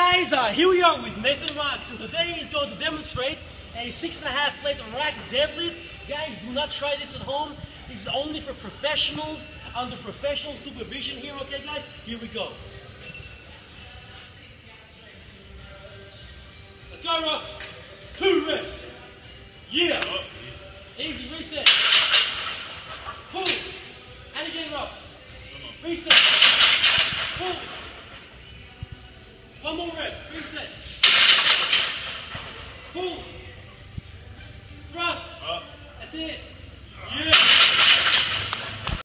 guys, uh, here we are with Nathan Rocks, and today he's going to demonstrate a six and a half plate rack deadlift. Guys, do not try this at home. This is only for professionals under professional supervision here, okay guys? Here we go. Let's go, Rocks. Two reps. Yeah. Easy, reset. Pull. And again, Rocks. Reset. One more rep. Reset. Pull. Thrust. Up. That's it.